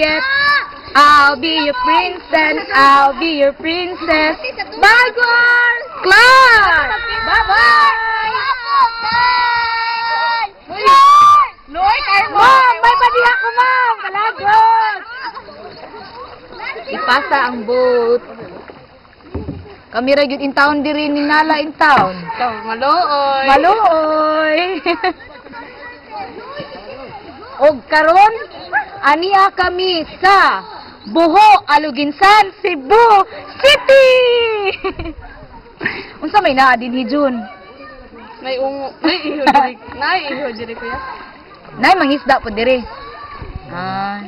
Juliet. I'll be your princess, I'll be your princess. Girls! Class! Bye-bye! Loy, kayo mo. Ma'am, may padiha ko, ma'am! Kalagos! Ipasa ang boat. Kami ra in town diri ni Nala in town. Maluoy. Maluoy. Og karon aniya kami sa Buho, Aluginsan, Cebu City. Unsa may naa din hijun? May ungo. May iho diri. Nay, iho diri kuya. Nay mangisda po diri. Ah,